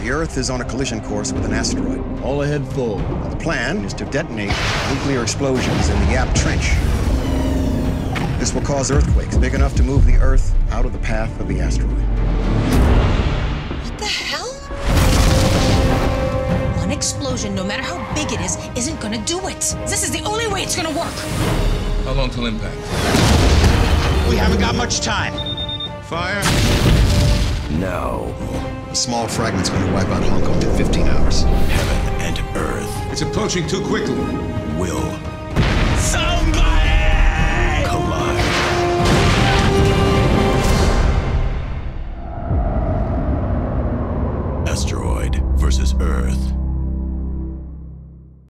The Earth is on a collision course with an asteroid. All ahead full. Now, The plan is to detonate nuclear explosions in the Yap Trench. This will cause earthquakes big enough to move the Earth out of the path of the asteroid. What the hell? One explosion, no matter how big it is, isn't gonna do it. This is the only way it's gonna work. How long till impact? We haven't got much time. Fire? No. Small fragment's going to wipe out Hong Kong in 15 hours. Heaven and Earth. It's approaching too quickly. Will. Collide. Asteroid versus Earth.